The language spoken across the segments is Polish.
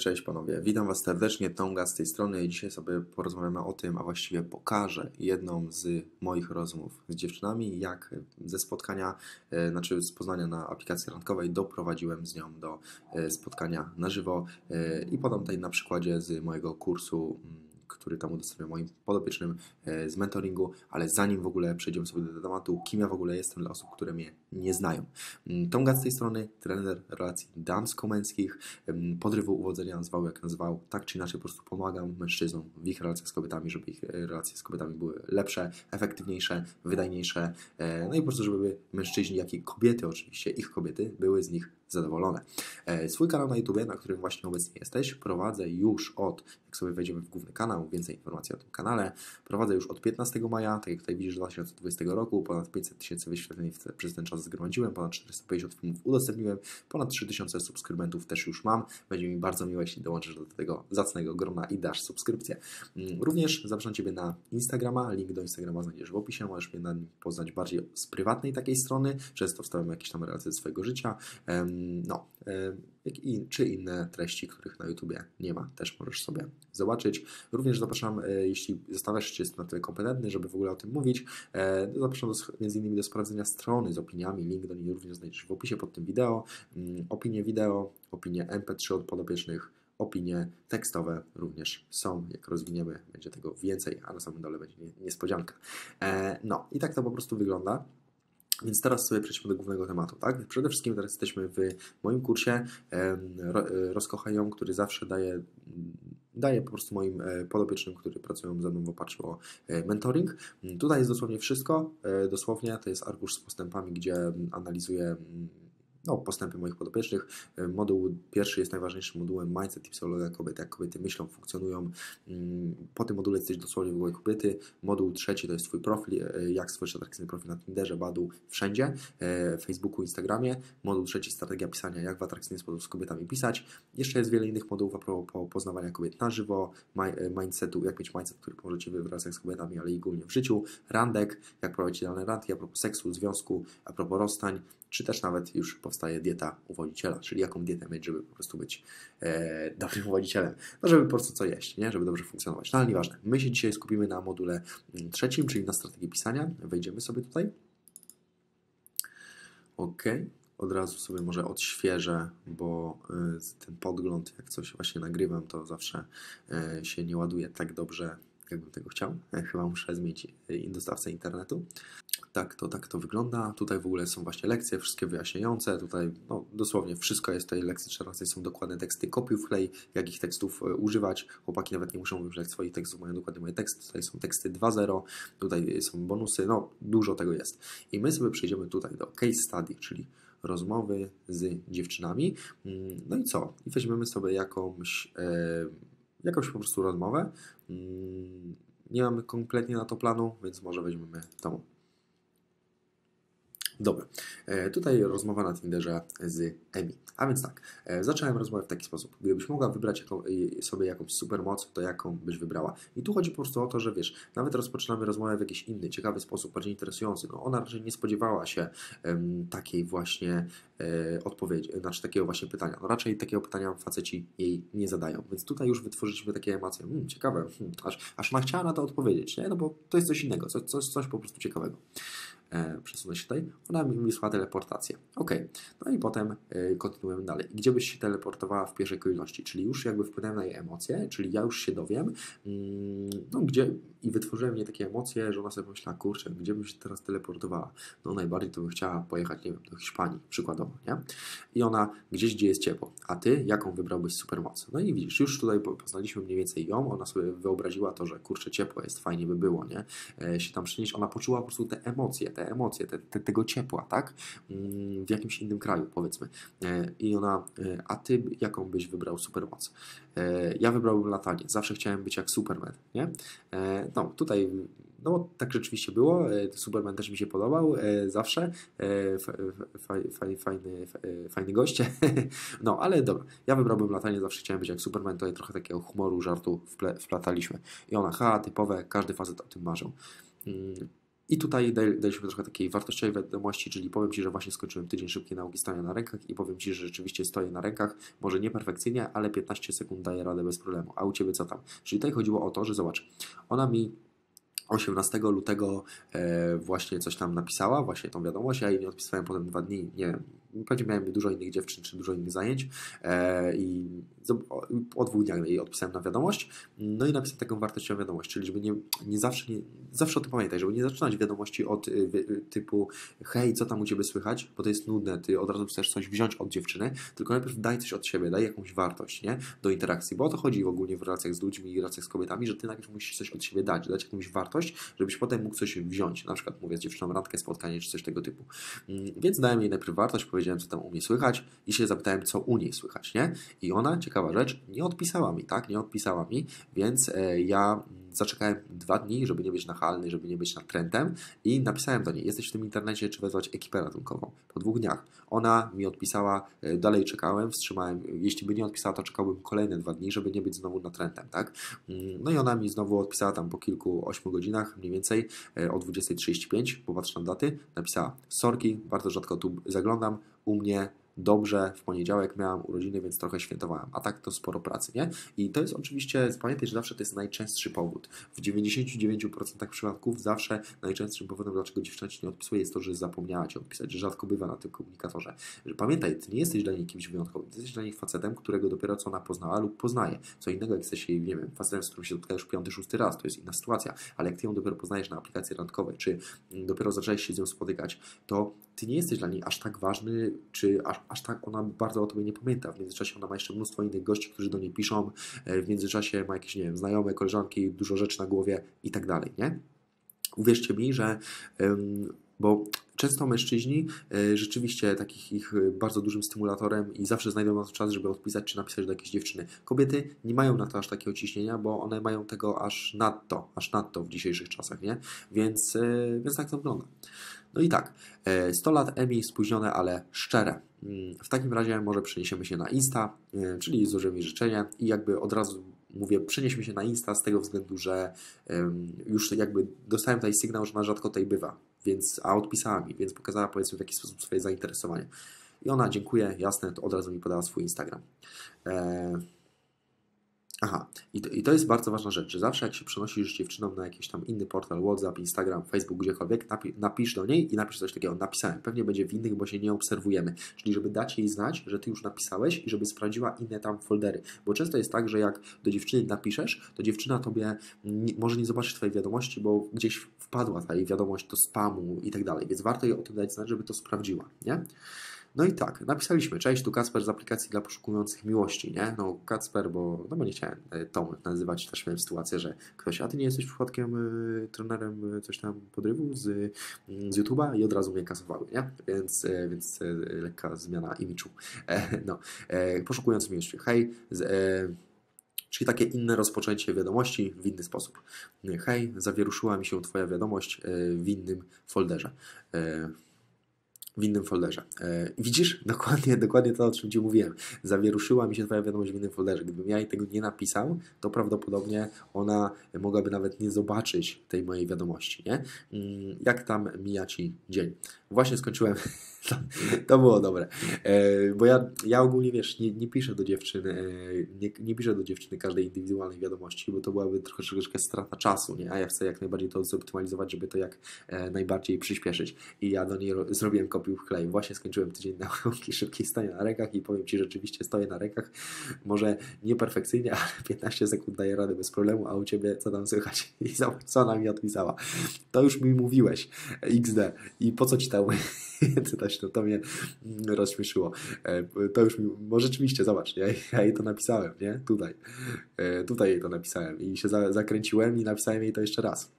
Cześć, panowie. Witam was serdecznie, Tonga z tej strony. Dzisiaj sobie porozmawiamy o tym, a właściwie pokażę jedną z moich rozmów z dziewczynami, jak ze spotkania, e, znaczy z poznania na aplikacji randkowej doprowadziłem z nią do e, spotkania na żywo e, i podam tutaj na przykładzie z mojego kursu mm, który tam udostępniam moim podopiecznym z mentoringu, ale zanim w ogóle przejdziemy sobie do tematu, kim ja w ogóle jestem dla osób, które mnie nie znają. Mm, Tonga z tej strony, trener relacji damsko-męskich, podrywu uwodzenia nazwał jak nazwał, tak czy inaczej po prostu pomagam mężczyznom w ich relacjach z kobietami, żeby ich e, relacje z kobietami były lepsze, efektywniejsze, wydajniejsze, e, no i po prostu, żeby mężczyźni, jak i kobiety oczywiście, ich kobiety, były z nich zadowolone. Swój kanał na YouTube, na którym właśnie obecnie jesteś, prowadzę już od, jak sobie wejdziemy w główny kanał, więcej informacji o tym kanale. Prowadzę już od 15 maja, tak jak tutaj widzisz, 2020 roku, ponad 500 tysięcy wyświetleń przez ten czas zgromadziłem, ponad 450 filmów udostępniłem, ponad 3000 subskrybentów też już mam. Będzie mi bardzo miło, jeśli dołączysz do tego zacnego grona i dasz subskrypcję. Mm, również zapraszam Ciebie na Instagrama, link do Instagrama znajdziesz w opisie, możesz mnie na nim poznać bardziej z prywatnej takiej strony, często wstawiam jakieś tam relacje ze swojego życia, no, jak i, czy inne treści, których na YouTubie nie ma, też możesz sobie zobaczyć. Również zapraszam, e, jeśli zastanawiasz się, jest na tyle kompetentny, żeby w ogóle o tym mówić, e, zapraszam do, między innymi do sprawdzenia strony z opiniami, link do niej również znajdziesz w opisie pod tym wideo, mm, opinie wideo, opinie MP3 od podopiecznych, opinie tekstowe również są. Jak rozwiniemy, będzie tego więcej, a na samym dole będzie niespodzianka. E, no i tak to po prostu wygląda. Więc teraz sobie przejdźmy do głównego tematu. Tak? Przede wszystkim teraz jesteśmy w moim kursie Rozkochają, który zawsze daje daję po prostu moim e, podopiecznym, którzy pracują ze mną w oparciu o e, mentoring. Tutaj jest dosłownie wszystko, e, dosłownie to jest arkusz z postępami, gdzie analizuję no, postępy moich podopiecznych. E, moduł pierwszy jest najważniejszym modułem Mindset i Psychologia Kobiety, jak kobiety myślą, funkcjonują. Mm, po tym module jesteś dosłownie w głowie kobiety. Moduł trzeci to jest Twój profil, e, jak stworzyć atrakcyjny profil na Tinderze, Badu, wszędzie, e, Facebooku, Instagramie. Moduł trzeci strategia pisania, jak w atrakcyjny sposób z kobietami pisać. Jeszcze jest wiele innych modułów a propos poznawania kobiet na żywo, mindsetu, jak mieć mindset, który pomoże Ci w relacjach z kobietami, ale i ogólnie w życiu, randek, jak prowadzić idealne randki, a propos seksu, związku, a propos rozstań, czy też nawet już powstaje dieta uwodziciela, czyli jaką dietę mieć, żeby po prostu być e, dobrym uwodzicielem. No, żeby po prostu co jeść, nie? żeby dobrze funkcjonować. No ale nieważne. My się dzisiaj skupimy na module mm, trzecim, czyli na strategii pisania. Wejdziemy sobie tutaj. OK. Od razu sobie może odświeżę, bo y, ten podgląd, jak coś właśnie nagrywam, to zawsze y, się nie ładuje tak dobrze, jakbym tego chciał. Chyba muszę zmienić y, dostawcę internetu tak to, tak to wygląda. Tutaj w ogóle są właśnie lekcje, wszystkie wyjaśniające. Tutaj no, dosłownie wszystko jest tej lekcji 14. Są dokładne teksty kopiuj wklej, jakich tekstów e, używać. Chłopaki nawet nie muszą wybrzeć swoich tekstów, mają dokładnie moje teksty. Tutaj są teksty 2.0, tutaj są bonusy, no dużo tego jest. I my sobie przejdziemy tutaj do case study, czyli rozmowy z dziewczynami. Mm, no i co? I weźmiemy sobie jakąś, e, jakąś po prostu rozmowę. Mm, nie mamy kompletnie na to planu, więc może weźmiemy tą Dobra, e, tutaj rozmowa na Tinderze z Emi. A więc tak, e, zacząłem rozmowę w taki sposób. Gdybyś mogła wybrać jaką, sobie jakąś supermoc, to jaką byś wybrała? I tu chodzi po prostu o to, że wiesz, nawet rozpoczynamy rozmowę w jakiś inny, ciekawy sposób, bardziej interesujący. No ona raczej nie spodziewała się um, takiej właśnie e, odpowiedzi, znaczy takiego właśnie pytania. No raczej takiego pytania faceci jej nie zadają. Więc tutaj już wytworzyliśmy takie emocje. Hmm, ciekawe, hmm, aż, aż ona chciała na to odpowiedzieć, nie? No bo to jest coś innego, coś, coś, coś po prostu ciekawego e, przesunę się tutaj, ona mi wysłała teleportację. Ok, no i potem e, kontynuujemy dalej. Gdzie byś się teleportowała w pierwszej kolejności? Czyli już jakby wpłynąłem na jej emocje, czyli ja już się dowiem, mm, no gdzie i wytworzyłem mnie takie emocje, że ona sobie pomyślała, kurczę, gdzie bym się teraz teleportowała? No najbardziej to bym chciała pojechać, nie wiem, do Hiszpanii, przykładowo, nie? I ona gdzieś, gdzie jest ciepło. A ty, jaką wybrałbyś supermoc? No i widzisz, już tutaj poznaliśmy mniej więcej ją, ona sobie wyobraziła to, że kurczę, ciepło jest, fajnie by było, nie? E, się tam przynieść, ona poczuła po prostu te emocje, te emocje, te, te, tego ciepła, tak? Mm, w jakimś innym kraju, powiedzmy. E, I ona, e, a ty jaką byś wybrał supermoc? E, ja wybrałbym latanie. Zawsze chciałem być jak Superman, nie? No, tutaj no, tak rzeczywiście było. Superman też mi się podobał zawsze. Fajny, fajny, fajny goście. No, ale dobra. Ja wybrałbym latanie, zawsze chciałem być jak Superman. Tutaj trochę takiego humoru, żartu wplataliśmy. I ona, ha, typowe, każdy facet o tym marzył. I tutaj daliśmy trochę takiej wartościowej wiadomości, czyli powiem Ci, że właśnie skończyłem tydzień szybkiej nauki stania na rękach i powiem Ci, że rzeczywiście stoję na rękach, może nie perfekcyjnie, ale 15 sekund daję radę bez problemu. A u Ciebie co tam? Czyli tutaj chodziło o to, że zobacz, ona mi 18 lutego e, właśnie coś tam napisała, właśnie tą wiadomość, ja jej nie odpisałem potem dwa dni, nie wiem, pewnie miałem dużo innych dziewczyn, czy dużo innych zajęć. E, i po dwóch dniach jej odpisałem na wiadomość, no i napisałem taką wartościową wiadomość, czyli żeby nie, nie zawsze, nie, zawsze o tym pamiętaj, żeby nie zaczynać wiadomości od y, y, typu hej, co tam u Ciebie słychać, bo to jest nudne, Ty od razu chcesz coś wziąć od dziewczyny, tylko najpierw daj coś od siebie, daj jakąś wartość, nie, do interakcji, bo o to chodzi w ogóle w relacjach z ludźmi i relacjach z kobietami, że Ty najpierw musisz coś od siebie dać, dać jakąś wartość, żebyś potem mógł coś wziąć, na przykład mówię z dziewczyną randkę, spotkanie, czy coś tego typu. Mm, więc dałem jej najpierw wartość, powiedziałem, co tam u mnie słychać i się zapytałem, co u niej słychać, nie, i ona, ciekawa rzecz, nie odpisała mi, tak, nie odpisała mi, więc e, ja zaczekałem dwa dni, żeby nie być nachalny, żeby nie być natrętem i napisałem do niej, jesteś w tym internecie, czy wezwać ekipę ratunkową. Po dwóch dniach ona mi odpisała, e, dalej czekałem, wstrzymałem, jeśli by nie odpisała, to czekałbym kolejne dwa dni, żeby nie być znowu natrętem, tak? Mm, no i ona mi znowu odpisała tam po kilku, ośmiu godzinach mniej więcej e, o 20.35, popatrz na daty, napisała, sorki, bardzo rzadko tu zaglądam, u mnie dobrze, w poniedziałek miałam urodziny, więc trochę świętowałem, a tak to sporo pracy, nie? I to jest oczywiście, pamiętaj, że zawsze to jest najczęstszy powód. W 99% przypadków zawsze najczęstszym powodem, dlaczego dziewczyna Ci nie odpisuje, jest to, że zapomniała Ci odpisać, że rzadko bywa na tym komunikatorze. Że pamiętaj, Ty nie jesteś dla niej kimś wyjątkowym, Ty jesteś dla niej facetem, którego dopiero co ona poznała lub poznaje. Co innego, jak jesteś jej, nie wiem, facetem, z którym się spotkajesz piąty, szósty raz, to jest inna sytuacja, ale jak Ty ją dopiero poznajesz na aplikacji randkowej, czy dopiero zacząłeś się z nią spotykać, to Ty nie jesteś dla niej aż tak ważny, czy aż, aż tak ona bardzo o tobie nie pamięta. W międzyczasie ona ma jeszcze mnóstwo innych gości, którzy do niej piszą, e, w międzyczasie ma jakieś, nie wiem, znajome, koleżanki, dużo rzeczy na głowie i tak dalej, nie? Uwierzcie mi, że bo często mężczyźni e, rzeczywiście takich ich e, bardzo dużym stymulatorem i zawsze znajdą na to czas, żeby odpisać czy napisać do jakiejś dziewczyny. Kobiety nie mają na to aż takiego ciśnienia, bo one mają tego aż nadto, aż nadto w dzisiejszych czasach, nie? Więc, więc tak to wygląda. No i tak, 100 lat Emi spóźnione, ale szczere. Mm, w takim razie może przeniesiemy się na Insta, y, czyli złożymy życzenia i jakby od razu mówię, przenieśmy się na Insta z tego względu, że już jakby dostałem tutaj sygnał, że ona rzadko tutaj bywa, więc, a odpisała mi, więc pokazała powiedzmy w jakiś sposób swoje zainteresowanie. I ona, dziękuję, jasne, to od razu mi podała swój Instagram. E, Aha, I to, i to jest bardzo ważna rzecz, że zawsze jak się przenosisz dziewczyną na jakiś tam inny portal, WhatsApp, Instagram, Facebook, gdziekolwiek, napi napisz do niej i napisz coś takiego, napisałem, pewnie będzie w innych, bo się nie obserwujemy, czyli żeby dać jej znać, że Ty już napisałeś i żeby sprawdziła inne tam foldery, bo często jest tak, że jak do dziewczyny napiszesz, to dziewczyna Tobie nie, może nie zobaczyć Twojej wiadomości, bo gdzieś wpadła ta jej wiadomość do spamu i tak dalej, więc warto jej o tym dać znać, żeby to sprawdziła, nie? No i tak, napisaliśmy, cześć, tu Kasper z aplikacji dla poszukujących miłości, nie? No Kasper, bo, no bo nie chciałem e, Tom nazywać, też miałem sytuację, że ktoś, a ty nie jesteś przypadkiem y, trenerem y, coś tam podrywu z, y, z YouTube'a i od razu mnie kasowały, nie? Więc, y, więc lekka zmiana imidżu. E, no, e, poszukujący miłości, hej, z, czyli takie inne rozpoczęcie wiadomości w inny sposób. Hej, zawieruszyła mi się Twoja wiadomość w innym folderze w innym folderze. E, widzisz? Dokładnie, dokładnie to, o czym Ci mówiłem. Zawieruszyła mi się Twoja wiadomość w innym folderze. Gdybym ja jej tego nie napisał, to prawdopodobnie ona mogłaby nawet nie zobaczyć tej mojej wiadomości, nie? Mm, jak tam mija Ci dzień? Właśnie skończyłem To, to było dobre. E, bo ja, ja ogólnie, wiesz, nie, nie piszę do dziewczyny, e, nie, nie piszę do dziewczyny każdej indywidualnej wiadomości, bo to byłaby trochę troszeczkę strata czasu, nie? A ja chcę jak najbardziej to zoptymalizować, żeby to jak e, najbardziej przyspieszyć. I ja do niej zrobiłem kopię w klej. Właśnie skończyłem tydzień nauki szybkiej stania na rękach i powiem Ci, rzeczywiście stoję na rękach, Może nieperfekcyjnie, ale 15 sekund daję radę bez problemu, a u Ciebie co tam słychać? I zobacz, co ona mi odpisała. To już mi mówiłeś, XD. I po co Ci ta 11 śmieszne, to mnie mm, rozśmieszyło. E, to już mi, bo rzeczywiście, zobacz, ja, ja jej to napisałem, nie? Tutaj. E, tutaj jej to napisałem i się za, zakręciłem i napisałem jej to jeszcze raz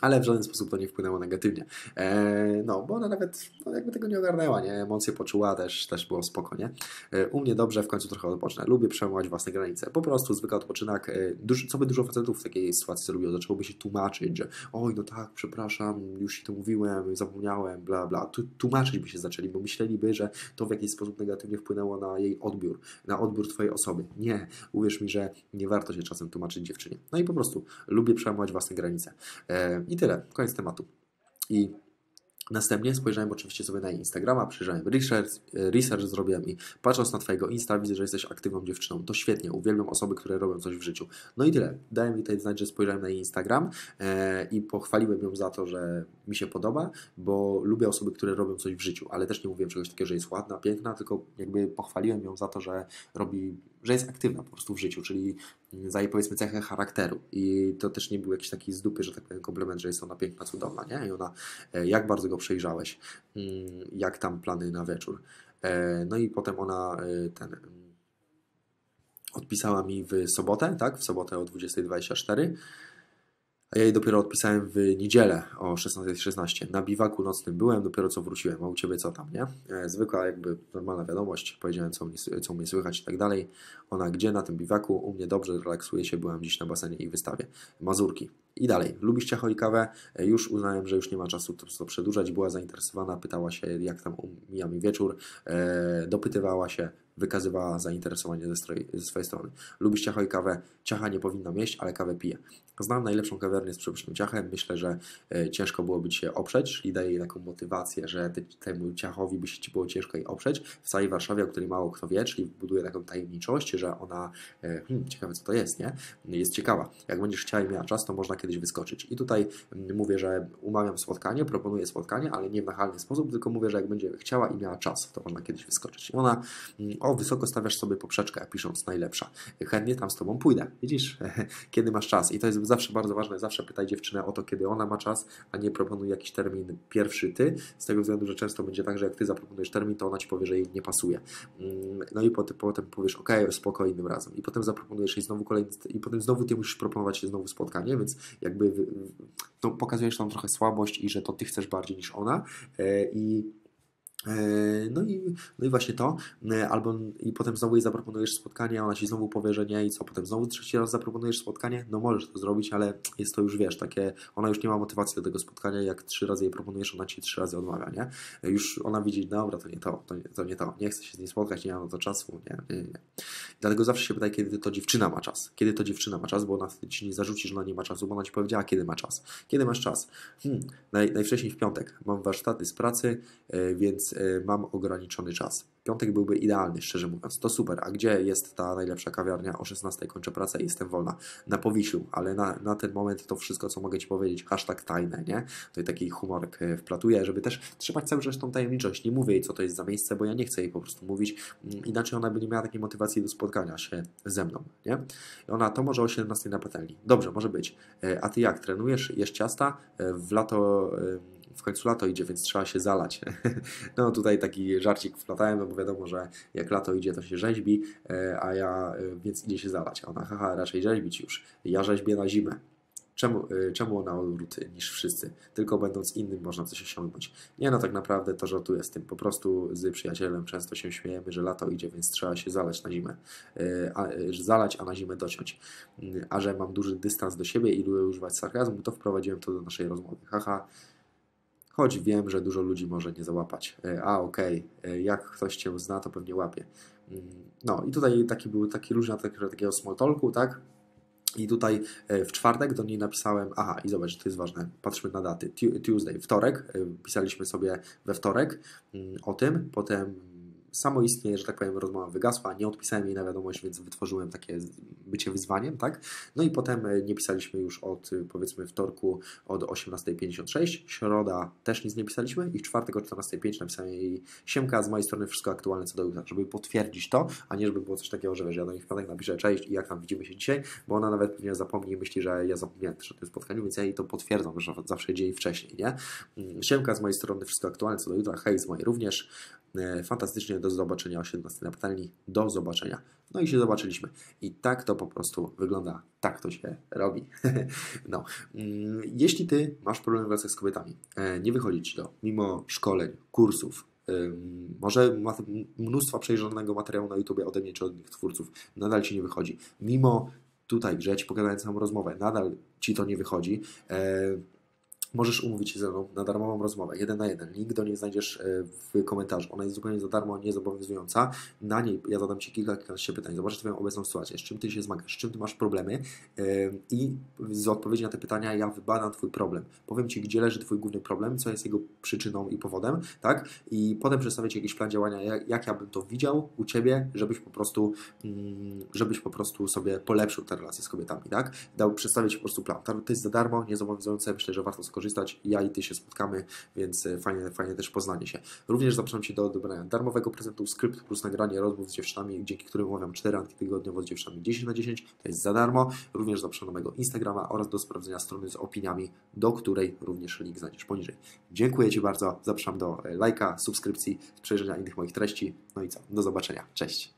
ale w żaden sposób to nie wpłynęło negatywnie. E, no, bo ona nawet no, jakby tego nie ogarnęła, nie? Emocje poczuła, też, też było spoko, nie? E, u mnie dobrze, w końcu trochę odpocznę. Lubię przełamać własne granice. Po prostu zwykły odpoczynek. E, duży, co by dużo facetów w takiej sytuacji zrobiło? Zaczęłoby się tłumaczyć, że oj, no tak, przepraszam, już ci to mówiłem, zapomniałem, bla, bla. Tłumaczyć by się zaczęli, bo myśleliby, że to w jakiś sposób negatywnie wpłynęło na jej odbiór, na odbiór twojej osoby. Nie, uwierz mi, że nie warto się czasem tłumaczyć dziewczynie. No i po prostu lubię przełamać własne granice. E, i tyle, koniec tematu. I Następnie spojrzałem oczywiście sobie na Instagrama, przyjrzałem research, research zrobiłem i patrząc na Twojego Insta widzę, że jesteś aktywną dziewczyną. To świetnie, uwielbiam osoby, które robią coś w życiu. No i tyle. Dałem mi tutaj znać, że spojrzałem na jej Instagram e, i pochwaliłem ją za to, że mi się podoba, bo lubię osoby, które robią coś w życiu, ale też nie mówiłem czegoś takiego, że jest ładna, piękna, tylko jakby pochwaliłem ją za to, że robi, że jest aktywna po prostu w życiu, czyli za jej powiedzmy cechę charakteru. I to też nie był jakiś taki z dupy, że tak powiem, komplement, że jest ona piękna, cudowna, nie? I ona, e, jak bardzo go przejrzałeś, mm, jak tam plany na wieczór. E, no i potem ona e, ten odpisała mi w sobotę, tak? W sobotę o 20.24 a ja jej dopiero odpisałem w niedzielę o 16.16. .16. Na biwaku nocnym byłem, dopiero co wróciłem. A u Ciebie co tam, nie? E, zwykła jakby normalna wiadomość. Powiedziałem, co, mnie, co mnie słychać i tak dalej. Ona gdzie na tym biwaku? U mnie dobrze, relaksuje się. Byłem dziś na basenie i wystawie. Mazurki. I dalej. Lubisz ciacho i kawę? E, już uznałem, że już nie ma czasu to, to przedłużać. Była zainteresowana, pytała się, jak tam mija mi wieczór. E, dopytywała się, wykazywała zainteresowanie ze, ze swojej strony. Lubisz ciacho i kawę? Ciacha nie powinno mieć, ale kawę pije. Znam najlepszą kawiarnię z przepysznym ciachem. Myślę, że e, ciężko byłoby się oprzeć, czyli daje jej taką motywację, że ty, temu ciachowi by się Ci było ciężko jej oprzeć. W całej Warszawie, o której mało kto wie, czyli buduje taką tajemniczość, że ona, e, hmm, ciekawe co to jest, nie? Jest ciekawa. Jak będziesz chciała i miała czas, to można kiedyś wyskoczyć. I tutaj mm, mówię, że umawiam spotkanie, proponuję spotkanie, ale nie w nachalny sposób, tylko mówię, że jak będzie chciała i miała czas, to można kiedyś wyskoczyć. I ona, mm, o, wysoko stawiasz sobie poprzeczkę, pisząc najlepsza. Chętnie tam z Tobą pójdę. Widzisz, kiedy masz czas. I to jest zawsze bardzo ważne, zawsze pytaj dziewczynę o to, kiedy ona ma czas, a nie proponuj jakiś termin pierwszy ty, z tego względu, że często będzie tak, że jak ty zaproponujesz termin, to ona ci powie, że jej nie pasuje. Mm, no i potem, potem powiesz, ok, spoko, innym razem. I potem zaproponujesz jej znowu kolejny, i potem znowu ty musisz proponować jej znowu spotkanie, więc jakby pokazujesz tam trochę słabość i że to ty chcesz bardziej niż ona e, i no i, no i właśnie to, e, albo i potem znowu jej zaproponujesz spotkanie, ona ci znowu powie, że nie i co, potem znowu trzeci raz zaproponujesz spotkanie, no możesz to zrobić, ale jest to już, wiesz, takie, ona już nie ma motywacji do tego spotkania, jak trzy razy jej proponujesz, ona ci trzy razy odmawia, nie? E, już ona widzi, dobra, to nie to, to nie to, nie, to. nie chcę się z nim spotkać, nie mam na to czasu, nie, nie, nie. Dlatego zawsze się pytaj, kiedy to dziewczyna ma czas, kiedy to dziewczyna ma czas, bo ona ci nie zarzuci, że ona nie ma czasu, bo ona ci powiedziała, kiedy ma czas. Kiedy masz czas? Hmm, naj, najwcześniej w piątek, mam warsztaty z pracy, więc Y, mam ograniczony czas. Piątek byłby idealny, szczerze mówiąc. To super. A gdzie jest ta najlepsza kawiarnia? O 16 kończę pracę i jestem wolna. Na Powiślu, ale na, na ten moment to wszystko, co mogę Ci powiedzieć, hashtag tajne, nie? To taki humorek y, wplatuję, żeby też trzymać cały czas tą tajemniczość. Nie mówię jej, co to jest za miejsce, bo ja nie chcę jej po prostu mówić. Mm, inaczej ona by nie miała takiej motywacji do spotkania się ze mną, nie? I ona to może o 17 na patelni. Dobrze, może być. Y, a Ty jak? Trenujesz? Jesz ciasta? W lato w końcu lato idzie, więc trzeba się zalać. No tutaj taki żarcik wplatałem, no bo wiadomo, że jak lato idzie, to się rzeźbi, e, a ja, e, więc idzie się zalać. A ona, haha, raczej rzeźbić już. Ja rzeźbię na zimę. Czemu, e, czemu na odwrót niż wszyscy? Tylko będąc innym można coś osiągnąć. Nie no, tak naprawdę to żartuję z tym. Po prostu z przyjacielem często się śmiejemy, że lato idzie, więc trzeba się zalać na zimę. A, zalać, a na zimę dociąć. A że mam duży dystans do siebie i lubię używać sarkazmu, to wprowadziłem to do naszej rozmowy. Haha, choć wiem, że dużo ludzi może nie załapać. E, a, okej, okay. E, jak ktoś Cię zna, to pewnie łapie. Mm, no i tutaj taki był taki różny takiego, takiego small talku, tak? I tutaj e, w czwartek do niej napisałem, aha, i zobacz, to jest ważne, patrzmy na daty. Tuesday, wtorek, pisaliśmy sobie we wtorek mm, o tym, potem samo istnieje, że tak powiem, rozmowa wygasła, nie odpisałem jej na wiadomość, więc wytworzyłem takie bycie wyzwaniem, tak? No i potem e, nie pisaliśmy już od e, powiedzmy wtorku od 18.56, środa też nic nie pisaliśmy i w czwartek o 14.05 napisałem jej siemka, z mojej strony wszystko aktualne co do jutra, żeby potwierdzić to, a nie żeby było coś takiego, że wiesz, ja do niej w piątek napiszę cześć i jak tam widzimy się dzisiaj, bo ona nawet pewnie zapomni i myśli, że ja zapomniałem też o tym spotkaniu, więc ja jej to potwierdzam, że zawsze dzień wcześniej, nie? Mm, siemka, z mojej strony wszystko aktualne co do jutra, hej, z mojej również, E, do zobaczenia o 17 na patelni. Do zobaczenia. No i się zobaczyliśmy. I tak to po prostu wygląda. Tak to się robi. no. Mm, jeśli Ty masz problem w relacjach z kobietami, e, nie wychodzi Ci to, mimo szkoleń, kursów, może mnóstwa przejrzanego materiału na YouTube ode mnie czy od innych twórców, nadal Ci nie wychodzi. Mimo tutaj, że ja Ci pokazałem samą rozmowę, nadal Ci to nie wychodzi, e, możesz umówić się ze mną na darmową rozmowę, jeden na jeden. Link do niej znajdziesz e, w komentarzu. Ona jest zupełnie za darmo, niezobowiązująca. Na niej ja zadam Ci kilka, kilkanaście pytań. Zobaczę Twoją obecną sytuację, z czym Ty się zmagasz, z czym Ty masz problemy e, i z odpowiedzi na te pytania ja wybadam Twój problem. Powiem Ci, gdzie leży Twój główny problem, co jest jego przyczyną i powodem, tak? I potem przedstawię Ci jakiś plan działania, jak, ja bym to widział u Ciebie, żebyś po prostu, mm, żebyś po prostu sobie polepszył te relacje z kobietami, tak? Dał, przedstawię Ci po prostu plan. To jest za darmo, niezobowiązujące, myślę, że warto skorzystać. Ja i Ty się spotkamy, więc e, fajnie, fajnie też poznanie się. Również zapraszam Cię do odebrania darmowego prezentu skrypt plus nagranie rozmów z dziewczynami, dzięki którym omawiam 4 anki tygodniowo z dziewczynami 10 na 10. To jest za darmo. Również zapraszam do mojego Instagrama oraz do sprawdzenia strony z opiniami, do której również link znajdziesz poniżej. Dziękuję Ci bardzo. Zapraszam do e, lajka, subskrypcji, przejrzenia innych moich treści. No i co? Do zobaczenia. Cześć.